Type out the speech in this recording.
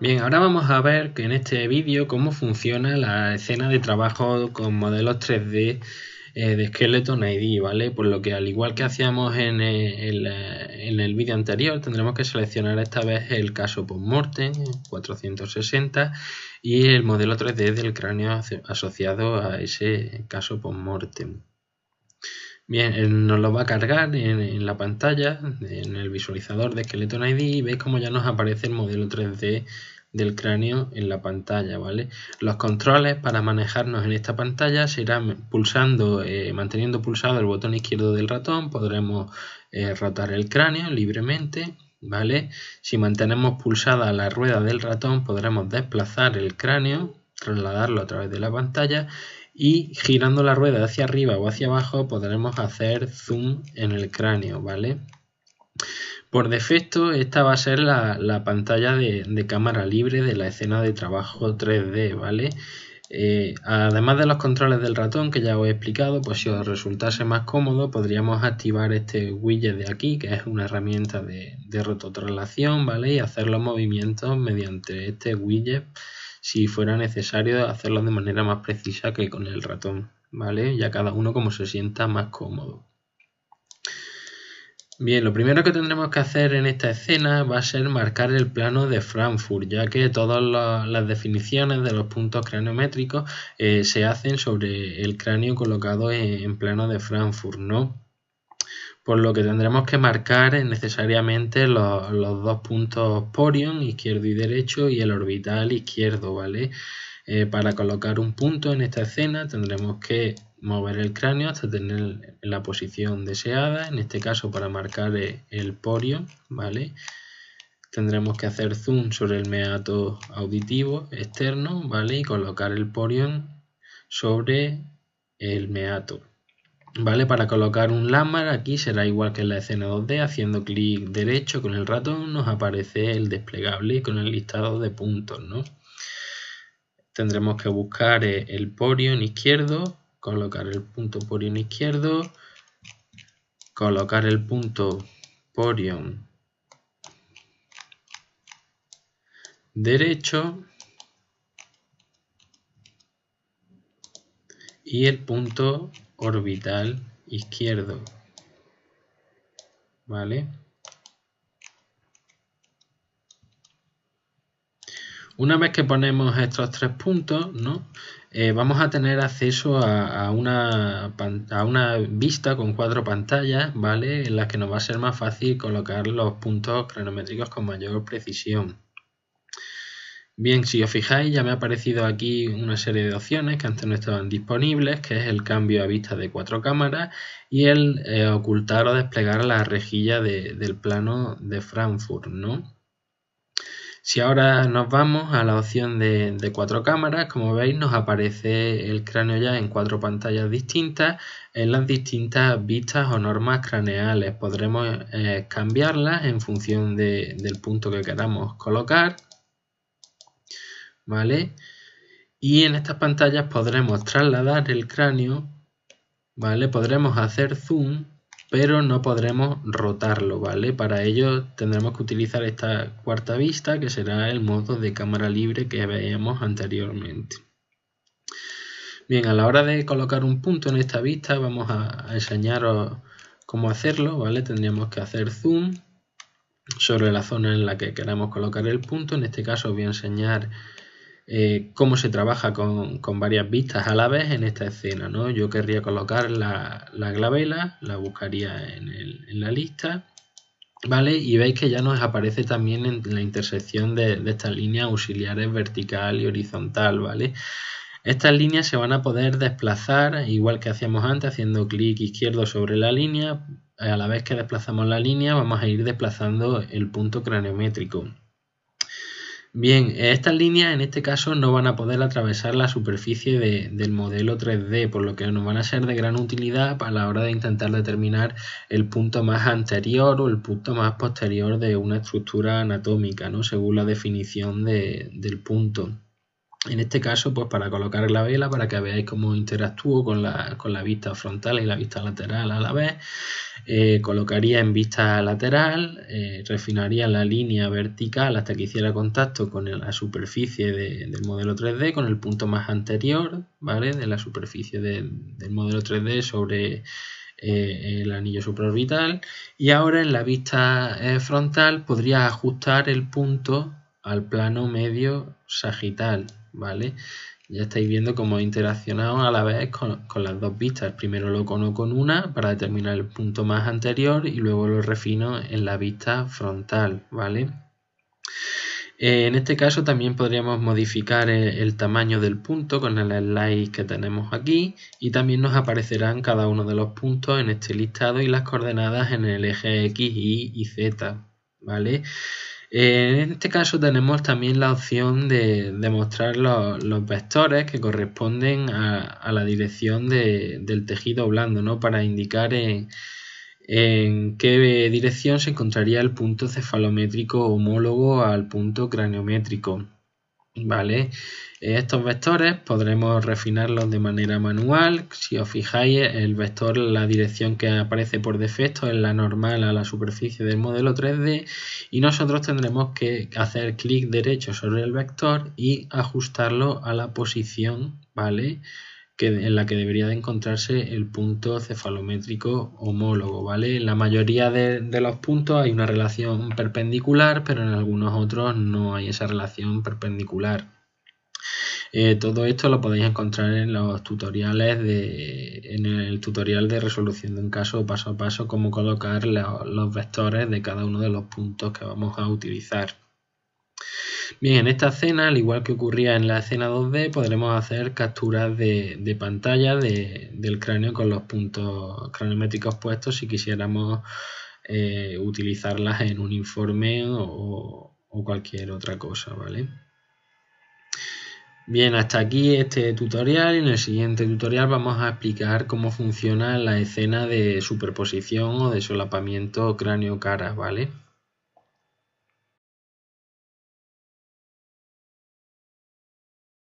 Bien, ahora vamos a ver que en este vídeo cómo funciona la escena de trabajo con modelos 3D eh, de Skeleton ID, ¿vale? Por lo que al igual que hacíamos en, eh, en el vídeo anterior, tendremos que seleccionar esta vez el caso postmortem 460 y el modelo 3D del cráneo asociado a ese caso postmortem. Bien, nos lo va a cargar en, la pantalla, en el visualizador de Skeleton ID y veis como ya nos aparece el modelo 3D del cráneo en la pantalla, ¿vale? Los controles para manejarnos en esta pantalla serán pulsando, eh, manteniendo pulsado el botón izquierdo del ratón, podremos eh, rotar el cráneo libremente, ¿vale? Si mantenemos pulsada la rueda del ratón podremos desplazar el cráneo, trasladarlo a través de la pantalla y girando la rueda hacia arriba o hacia abajo podremos hacer zoom en el cráneo, ¿vale? Por defecto esta va a ser la, pantalla de, cámara libre de la escena de trabajo 3D, ¿vale? Eh, además de los controles del ratón que ya os he explicado, pues si os resultase más cómodo podríamos activar este widget de aquí, que es una herramienta de, de rototraslación, ¿vale? Y hacer los movimientos mediante este widget si fuera necesario hacerlo de manera más precisa que con el ratón, ¿vale? Ya cada uno como se sienta más cómodo. Bien, lo primero que tendremos que hacer en esta escena va a ser marcar el plano de Frankfurt, ya que todas las definiciones de los puntos craniométricos eh, se hacen sobre el cráneo colocado en, en plano de Frankfurt, ¿no? Por lo que tendremos que marcar necesariamente los, dos puntos Porion, izquierdo y derecho, y el orbital izquierdo, ¿vale? Eh, para colocar un punto en esta escena tendremos que mover el cráneo hasta tener la posición deseada, en este caso para marcar eh, el Porion, ¿vale? Tendremos que hacer zoom sobre el meato auditivo externo, ¿vale? Y colocar el Porion sobre el meato. ¿Vale? Para colocar un lámpar aquí será igual que en la escena 2D, haciendo clic derecho con el ratón nos aparece el desplegable con el listado de puntos, ¿no? Tendremos que buscar eh, el porion izquierdo, colocar el punto porion izquierdo, colocar el punto porion derecho y el punto orbital izquierdo. ¿Vale? Una vez que ponemos estos tres puntos, ¿no? Eh, vamos a tener acceso a, una, a, una, vista con cuatro pantallas, ¿vale? En las que nos va a ser más fácil colocar los puntos cronométricos con mayor precisión. Bien, si os fijáis ya me ha aparecido aquí una serie de opciones que antes no estaban disponibles, que es el cambio a vista de cuatro cámaras y el eh, ocultar o desplegar la rejilla del plano de Frankfurt, ¿no? Si ahora nos vamos a la opción de, cuatro cámaras, como veis nos aparece el cráneo ya en cuatro pantallas distintas en las distintas vistas o normas craneales. Podremos eh, cambiarlas en función del punto que queramos colocar ¿vale? Y en estas pantallas podremos trasladar el cráneo, ¿vale? Podremos hacer zoom, pero no podremos rotarlo, ¿vale? Para ello tendremos que utilizar esta cuarta vista, que será el modo de cámara libre que veíamos anteriormente. Bien, a la hora de colocar un punto en esta vista, vamos a, enseñaros cómo hacerlo, ¿vale? Tendríamos que hacer zoom sobre la zona en la que queramos colocar el punto. En este caso voy a enseñar eh, cómo se trabaja con, varias vistas a la vez en esta escena. ¿no? Yo querría colocar la, la glabela, la buscaría en, la lista, ¿vale? Y veis que ya nos aparece también en la intersección de, de estas líneas auxiliares vertical y horizontal, ¿vale? Estas líneas se van a poder desplazar igual que hacíamos antes, haciendo clic izquierdo sobre la línea. A la vez que desplazamos la línea, vamos a ir desplazando el punto craniométrico. Bien, estas líneas en este caso no van a poder atravesar la superficie del modelo 3D, por lo que nos van a ser de gran utilidad a la hora de intentar determinar el punto más anterior o el punto más posterior de una estructura anatómica, ¿no? según la definición del punto. En este caso, pues para colocar la vela, para que veáis cómo interactúo con la, con la vista frontal y la vista lateral a la vez, eh, colocaría en vista lateral, eh, refinaría la línea vertical hasta que hiciera contacto con la superficie del modelo 3D, con el punto más anterior, ¿vale? De la superficie del modelo 3D sobre eh, el anillo supraorbital. Y ahora en la vista frontal podría ajustar el punto al plano medio sagital, ¿vale? Ya estáis viendo cómo interaccionado a la vez con, las dos vistas. Primero lo cono con una para determinar el punto más anterior y luego lo refino en la vista frontal, ¿vale? Eh, en este caso también podríamos modificar el, tamaño del punto con el slide que tenemos aquí y también nos aparecerán cada uno de los puntos en este listado y las coordenadas en el eje X, Y y Z, ¿vale? En este caso tenemos también la opción de, mostrar los, vectores que corresponden a, la dirección del tejido blando, ¿no? Para indicar en, en, qué dirección se encontraría el punto cefalométrico homólogo al punto craniométrico. ¿Vale? Estos vectores podremos refinarlos de manera manual. Si os fijáis, el vector, la dirección que aparece por defecto es la normal a la superficie del modelo 3D y nosotros tendremos que hacer clic derecho sobre el vector y ajustarlo a la posición, ¿vale? Que, en la que debería de encontrarse el punto cefalométrico homólogo, ¿vale? En la mayoría de, de los puntos hay una relación perpendicular, pero en algunos otros no hay esa relación perpendicular. Eh, todo esto lo podéis encontrar en los tutoriales de, en el tutorial de resolución de un caso paso a paso cómo colocar los vectores de cada uno de los puntos que vamos a utilizar. Bien, en esta escena, al igual que ocurría en la escena 2D, podremos hacer capturas de, pantalla del cráneo con los puntos craniométricos puestos si quisiéramos eh, utilizarlas en un informe o, o cualquier otra cosa, ¿vale? Bien, hasta aquí este tutorial y en el siguiente tutorial vamos a explicar cómo funciona la escena de superposición o de solapamiento cráneo-cara, ¿vale?